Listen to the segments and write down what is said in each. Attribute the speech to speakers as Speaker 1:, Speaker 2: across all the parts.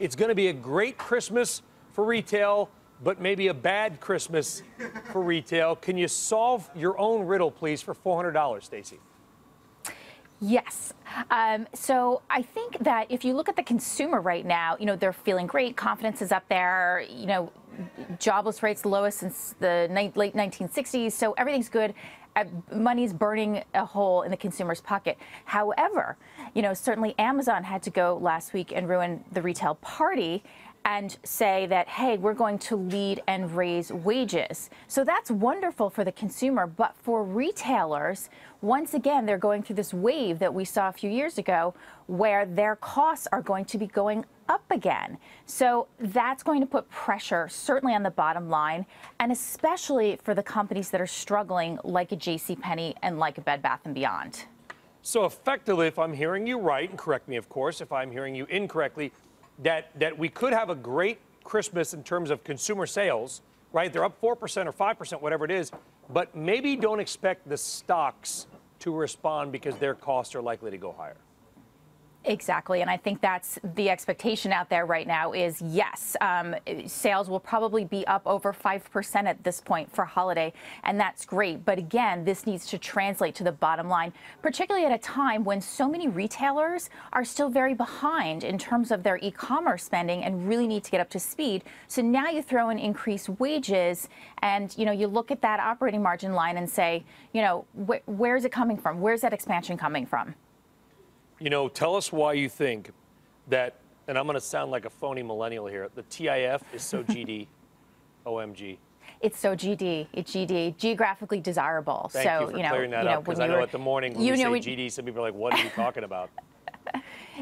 Speaker 1: It's going to be a great Christmas for retail, but maybe a bad Christmas for retail. Can you solve your own riddle, please, for $400, Stacey?
Speaker 2: Yes. Um, so I think that if you look at the consumer right now, you know, they're feeling great. Confidence is up there. You know, jobless rates lowest since the late 1960s. So everything's good. Uh, money's burning a hole in the consumer's pocket. However, you know, certainly Amazon had to go last week and ruin the retail party and say that, hey, we're going to lead and raise wages. So that's wonderful for the consumer. But for retailers, once again, they're going through this wave that we saw a few years ago where their costs are going to be going up again. So that's going to put pressure certainly on the bottom line and especially for the companies that are struggling like a JCPenney and like a Bed Bath & Beyond.
Speaker 1: So effectively, if I'm hearing you right, and correct me, of course, if I'm hearing you incorrectly, that, that we could have a great Christmas in terms of consumer sales, right? They're up 4% or 5%, whatever it is, but maybe don't expect the stocks to respond because their costs are likely to go higher.
Speaker 2: Exactly, and I think that's the expectation out there right now is yes, um, sales will probably be up over 5% at this point for holiday, and that's great. But again, this needs to translate to the bottom line, particularly at a time when so many retailers are still very behind in terms of their e-commerce spending and really need to get up to speed. So now you throw in increased wages and, you know, you look at that operating margin line and say, you know, wh where's it coming from? Where's that expansion coming from?
Speaker 1: You know, tell us why you think that, and I'm going to sound like a phony millennial here, the TIF is so GD, OMG.
Speaker 2: It's so GD, it's GD, geographically desirable.
Speaker 1: Thank
Speaker 2: so,
Speaker 1: you for
Speaker 2: you know,
Speaker 1: clearing that
Speaker 2: you know,
Speaker 1: up, because I know
Speaker 2: were-
Speaker 1: at the morning when
Speaker 2: you
Speaker 1: say
Speaker 2: know, when-
Speaker 1: GD, some people are like, what are you talking about?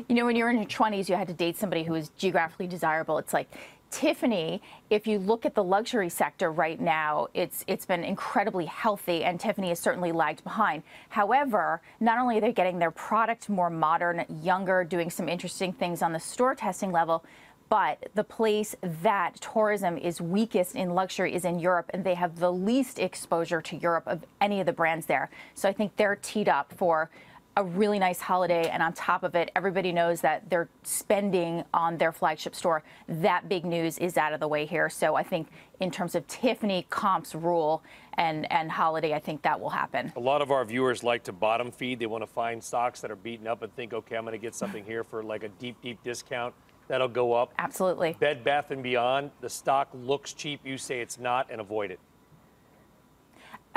Speaker 2: You know, when you're in your 20s, you had to date somebody who was geographically desirable. It's like Tiffany, if you look at the luxury sector right now, it's it's been incredibly healthy and Tiffany has certainly lagged behind. However, not only are they getting their product more modern, younger, doing some interesting things on the store testing level, but the place that tourism is weakest in luxury is in Europe, and they have the least exposure to Europe of any of the brands there. So I think they're teed up for a really nice holiday, and on top of it, everybody knows that they're spending on their flagship store. That big news is out of the way here. So I think in terms of Tiffany comps rule and, and holiday, I think that will happen.
Speaker 1: A lot of our viewers like to bottom feed. They want to find stocks that are beaten up and think, okay, I'm going to get something here for like a deep, deep discount. That'll go up.
Speaker 2: Absolutely.
Speaker 1: Bed Bath and Beyond, the stock looks cheap. You say it's not, and avoid it.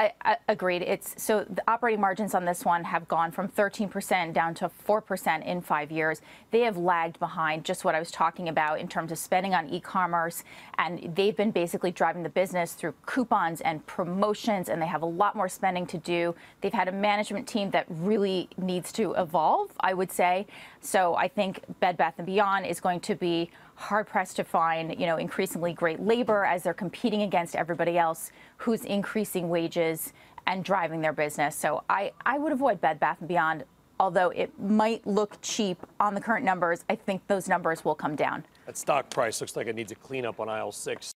Speaker 2: I, I agreed. It's so the operating margins on this one have gone from 13% down to 4% in five years. They have lagged behind just what I was talking about in terms of spending on e-commerce, and they've been basically driving the business through coupons and promotions, and they have a lot more spending to do. They've had a management team that really needs to evolve, I would say. So I think Bed Bath and Beyond is going to be hard pressed to find, you know, increasingly great labor as they're competing against everybody else who's increasing wages and driving their business. So I, I would avoid Bed Bath and Beyond, although it might look cheap on the current numbers. I think those numbers will come down.
Speaker 1: That stock price looks like it needs a cleanup on aisle six.